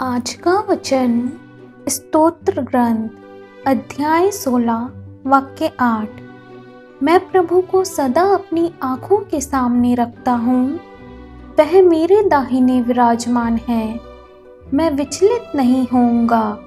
आज का वचन स्तोत्र ग्रंथ, अध्याय सोलह, वाक्य आठ। मैं प्रभु को सदा अपनी आँखों के सामने रखता हूँ। वह मेरे दाहिने विराजमान है। मैं विचलित नहीं होऊँगा।